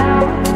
down.